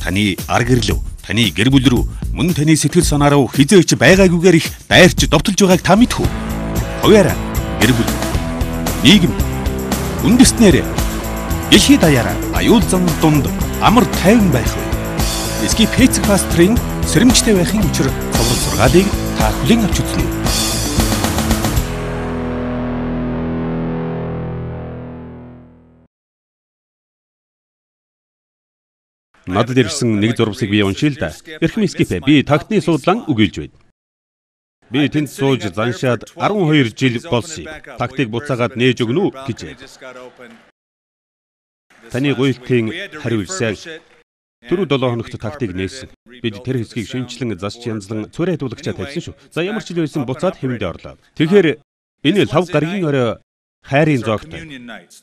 таны ар гэрлөв, таны гэр бүл рүү, мөн таны сэтгэл санаа руу хизээч байгаагүйгээр их дайрч довтолж байгааг та мэдхүү. Хуваараа гэр бүл, нийгэм, үндэснээр дэлхий даяараа аюул зам дунд амар тайван байх вэ. Эски Пэцэг пастрын сэрэмжтэй байхын учир цовруул сургаалыг та хүлээн авч үзнэ. Надад ирсэн нэг зурвсыг би уншия л да. Эрхэм скипэ би тагтны суудлан үгийлж байна. Би тэнд сууж заншаад 12 жил болсон. Тактыг буцаагаад нээж өгнө үү гэж. Таны гуйлтын хариу ирсэн. Түрүү 7 хоногт тактыг нээсэн. Бид тэр хэсгийг шинчлэн засч янзлан цорайтуулагчаа тавьсан шүү. За ямар ч л байсан буцаад хэвэндээ орлоо. Тэгэхээр энэ лав гаргийн орой хайрын зоогтой.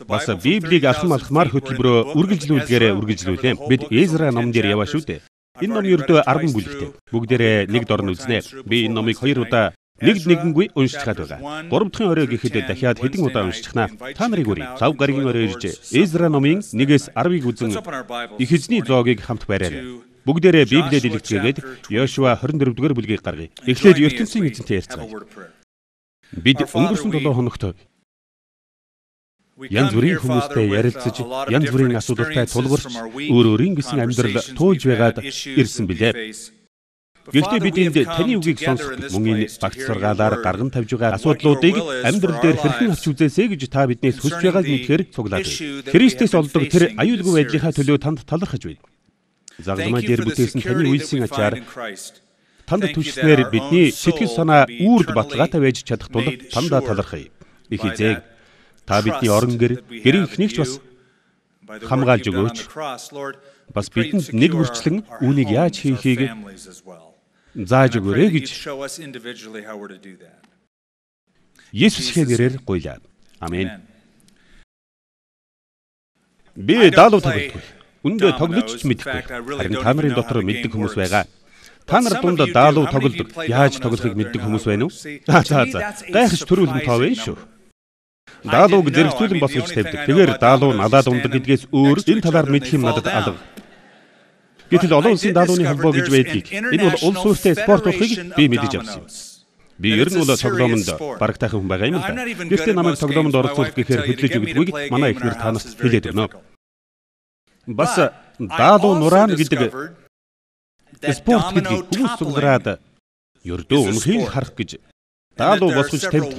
Бас Библийг алхам алхмаар хөтөлбөрөө үргэлжлүүлгээрээ үргэлжлүүлээ. Бид Эзра номон дээр яваа шүү дээ. Энэ ном ердөө 10 бүлэгтэй. Бүгдээрээ нэг дор нь үзнэ. Би энэ номыг хоёр удаа нэг нэгэнгүй уншчихад байгаа. Гурав дахь орой гэхэд дахиад хэдэн удаа уншчихнаа. Та нарыг үрий. Лав гаргийн орой ирж Эзра номын 1-ээс 10-ыг үзэн их эзний зоогийг хамт бариарай. Бүгдээрээ Библиэд илэрцгээгээд Йошуа 24 дугаар бүлгийг гаргая. Эхлээд ертөнцийн эзэнтэй ярьцгаая. Бид өнгөрсөн 7 хоногт янз бүрийн хүмүүстэй ярилцаж, янз бүрийн асуудалтай тулгарч, өөр өөрийн гэсэн амьдрал туулж байгаад ирсэн билээ. Гэхдээ бид энд таны үгийг сонсох мөн энэ багц сургаалаар гарган тавьж байгаа асуудлуудыг амьдрал дээр хэрхэн авч үзээсэй гэж та биднээс хүсэж байгааг мэдхээр цуглаад байна. Христэс олдог тэр аюулгүй байдлынхаа төлөө танд талархаж байна. Загламай дээр бүтээсэн таны үйлсийн ачаар танд түшснээр бидний сэтгэл санаа үрд баталгаатай байж чадах тул тандаа талархъя. Их эзэг Та бидний орон гэр гэрийн эхнийгч бас хамгаалж өгөөч. Бас бидэнд нэг үрчлэн үүнийг яаж хийхийг зааж өгөөрэй гэж Есүсийн нэрээр гуйлаа. Амен. Би даалуу тоглохгүй. Үндэ тоглож ч мэдэхгүй. Харин та нарын дотор мэддэг хүмүүс байгаа. Та нар дунд даалуу тоглодог. Яаж тоглохыг мэддэг хүмүүс байна уу? За за. Гайхаж төрүүлэн тоо вэ шүү. Даалууг зэрэгцүүлэн бос гэж тавьдаг. Тэгэхээр даалуу надад ундаг гэдгээс өөр энэ талаар мэдэх юм надад алга. Гэтэл олон улсын даалууны холбоо гэж байдгийг энэ бол улс өөртөө спорт болохыг би мэдэж авсан юм. Би ер нь бол тоглоомонд барагтайхан хүн байгаа юм л да. Гэхдээ намайг тоглоомонд оролцуулах гэхээр хөдлөж өгдөггүйг манай эхнэр танаас хэлээд өгнө. Бас даалуу нураан гэдэг спорт гэдгийг хүмүүс суглараад ердөө үнхийг харах гэж даалуу босгож тавьдаг.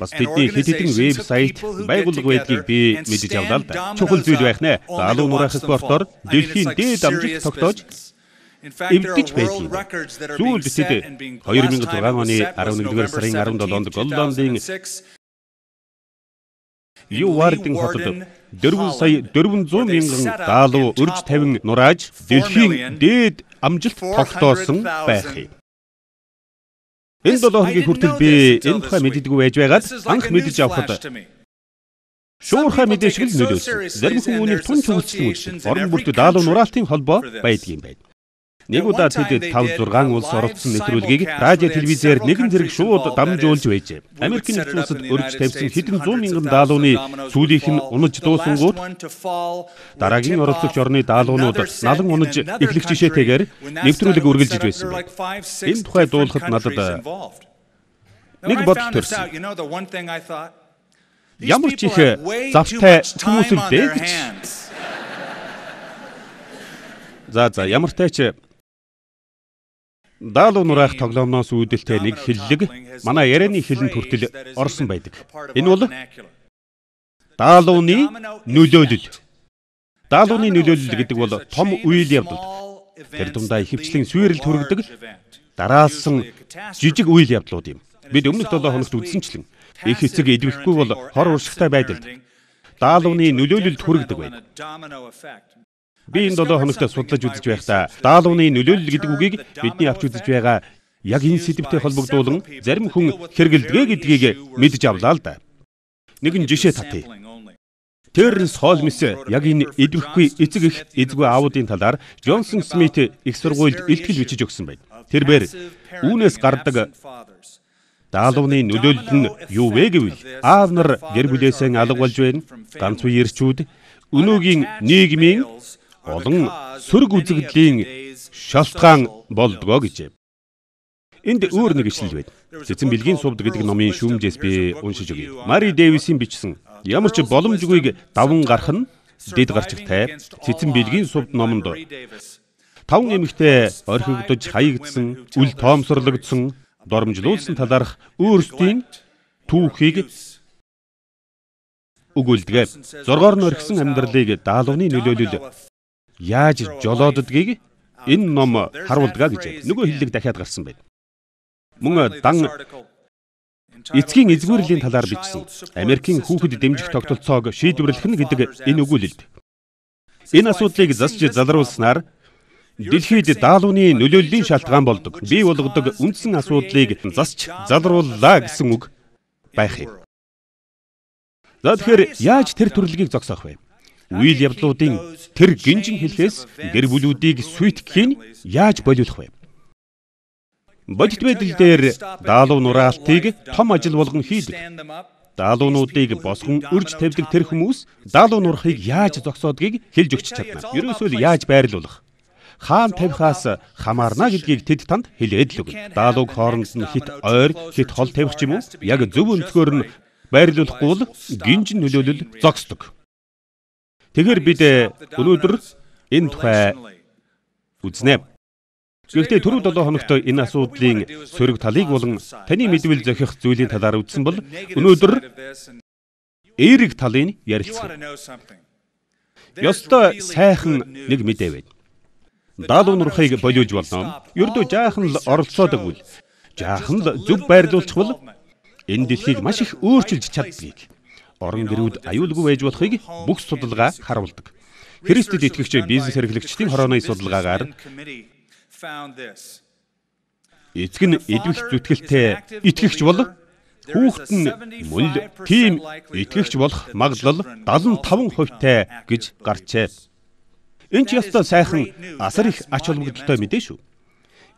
Бас бидний хэд хэдэн вебсайт байгууллага байдгийг би мэдэж авлаа л да. Чухал зүйл байх нэ. Даалуу нураах спортоор дэлхийн дээд амжилт тогтоож эвдэж байдгийг. Сүүлд тэд 2006 оны 11-р сарын 17-нд Голландын Ювардын хотод 4 сая 400 мянган даалуу өрж тавин нурааж дэлхийн дээд амжилт тогтоосон байх юм. Энэ 7 хоногийн хүртэл би энэ тухай мэддэггүй байж байгаад анх мэдэж авахад шуурхай мэдээ шиг л нөлөөсөн. Зарим хүн үүнийг тун чухалчлан үздэг. Орон бүрт даалуу нураалтын холбоо байдгийн байна. Нэг удаа тэд 5 6 улс оролцсон нэвтрүүлгийг радио телевизээр нэгэн зэрэг шууд дамжуулж байжээ. Америк нэгдсэн улсад өрж тавьсан хэдэн зуун мянган даалууны сүүлийнх нь унаж дуусангууд дараагийн оролцогч орны даалуунууд налан унаж эхлэх жишээтэйгээр нэвтрүүлэг үргэлжиж байсан байна. Энэ тухай дуулахад надад нэг бодол төрсөн. Ямар ч их завтай хүмүүс л дээ гэж. За за ямар тач Даалуу нураах тоглоомноос үүдэлтэй нэг хиллэг манай ярианы хилэнд хүртэл орсон байдаг. Энэ бол даалууны нөлөөлөл. Даалууны нөлөөлөл гэдэг бол том үйл явдал. Тэр дундаа ихэвчлэн сүйрэл төрөгдөг дараалсан жижиг үйл явдлууд юм. Бид өмнөх 7 хоногт үзсэнчлэн их эцэг идвэхгүй бол хор уршигтай байдалд даалууны нөлөөлөлд хүргэдэг байна. Би энэ 7 хоногт судлаж үзэж байхдаа даалууны нөлөөлөл гэдэг үгийг бидний авч үзэж байгаа яг энэ сэдвтэй холбогдуулан зарим хүн хэрэгэлдэгэ гэдгийг мэдж авлаа л да. Нэгэн жишээ татъя. Терренс Холмс яг энэ идэвхгүй эцэг их эзгүй аавуудын талаар Джонсон Смит их сургуульд илтгэл бичиж өгсөн байна. Тэрээр үүнээс гардаг даалууны нөлөөлөл нь юу вэ гэвэл аав нар гэр бүлээсээ алга болж байна. Ганц үе ирчүүд өнөөгийн нийгмийн олон сөрөг үзэгдлийн шалтгаан болдгоо гэжээ. Энд өөр нэг ишлэл байна. Цэцэн бэлгийн сувд гэдэг номын шүүмжээс би уншиж өгье. Мари Дэвисийн бичсэн ямар ч боломжгүйг даван гарах нь дэд гарчигтай цэцэн бэлгийн сувд номонд таван эмэгтэй орхигдож хаягдсан, үл тоомсорлогдсон, доромжлуулсан талаарх өөрсдийн түүхийг өгүүлдэг. Зургаар нь орхисон амьдралыг даалгавны нөлөөлөл яаж жолооддгийг энэ ном харуулдаг гэж нөгөө хиллэг дахиад гарсан байна. Мөн дан эцгийн эзгүүрлийн талаар бичсэн Америкийн хүүхэд дэмжих тогтолцоог шийдвэрлэх нь гэдэг энэ өгүүлэлт. Энэ асуудлыг засч залруулснаар дэлхийд даалгавны нөлөөллийн шалтгаан болдог. Бий болгодог үндсэн асуудлыг засч залрууллаа гэсэн үг байх юм. За тэгэхээр яаж тэр төрлөгийг зогсоох вэ? Үйл явдлуудын тэр гинжин хэлхээс гэр бүлүүдийг сүйтгэхийн яаж болиулах вэ? Бодит байдал дээр даалуу нураалтыг том ажил болгон хийдэг. Даалуунуудыг босгон өрж тавьдаг тэр хүмүүс даалуу нурахыг яаж зогсоодгийг хэлж өгч чадна. Ерөөсөө л яаж байрлуулах? Хаан тавихаас хамаарна гэдгийг тэд танд хэлээд л өгнө. Даалууг хооронд нь хит ойр, хит хол тавих ч юм уу? Яг зөв өнцгөр нь байрлуулахгүй бол гинж нөлөөлөл зогсдог. Тэгэхээр бид өнөөдөр энэ тухай үзнэ. Гэхдээ түрүү 7 хоногт энэ асуудлын сөрөг талыг болон таны мэдвэл зохих зүйлийн талаар үзсэн бол өнөөдөр эерэг талын ярилцсан. Ёстой сайхан нэг мэдээ байна. Даалуу нурхыг болиуж болно. Ердөө жаахан л оролцоодаггүй. Жаахан л зөв байрлуулчих бол энэ дэлхийг маш их өөрчилж чаддгийг орон гэрүүд аюулгүй байж болохыг бүх судалгаа харуулдаг. Христэд итгэгч бизнес эрхлэгчдийн хорооны судалгаагаар эцэг нь эдвэх зүтгэлтэй итгэгч бол хүүхэд нь мөн тийм итгэгч болох магадлал 75% тай гэж гарчээ. Энэ ч ястаа сайхан асар их ач холбогдолтой мэдээ шүү.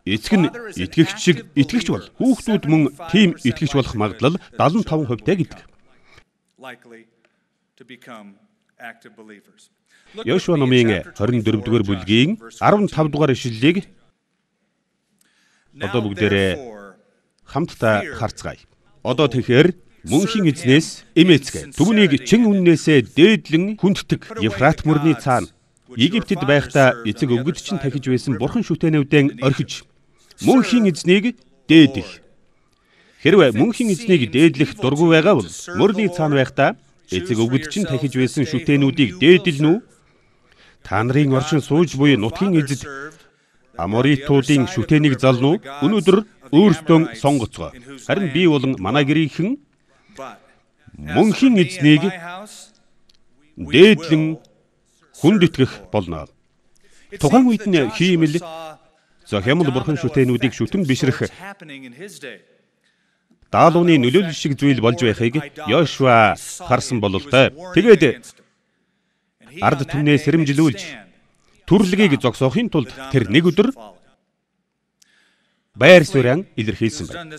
Эцэг нь итгэгч шиг итгэгч бол хүүхдүүд мөн тийм итгэгч болох магадлал 75% тай гэдэг. Йошуа номын 24 дугаар бүлгийн 15 дугаар ишлэлийг одоо бүгдээрээ хамтдаа харцгаая. Одоо тэгэхээр мөнхийн эзнээс эмээцгээ түүнийг чин үннээсээ дээдлэн хүнддэг Евфрат мөрний цаана Египтэд байхдаа эцэг өвгөд чинь тахиж байсан бурхан шүтэнүүдэн орхиж мөнхийн эзнийг дээдэх. Хэрвээ мөнхийн эзнийг дээдлэх дургүй байгаа бол мөрний цаана байхдаа эцэг өвгөд чинь тахиж байсан шүтэнүүдийг дээдэлнэ үү? Та нарын оршин сууж буй нутгийн эзэд Аморитуудын шүтэнийг залнуу өнөөдөр өөрсдөө сонгоцгоо. Харин би болон манай гэрийнхэн мөнхийн эзнийг дээдлэн хүнд итгэх болно. Тухайн үед нь хиймэл Зохиомл бурхан шүтэнүүдийг шүтэн бишрэх даалууны нөлөөлөл шиг зүйл болж байхыг Йошуа харсан бололтой. Тэгээд ард түмнээ сэрэмжлүүлж төрлөгийг зогсоохын тулд тэр нэг өдөр байр суурин илэрхийлсэн байна.